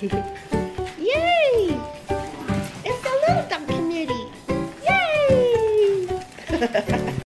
Yay! It's the little duck committee. Yay!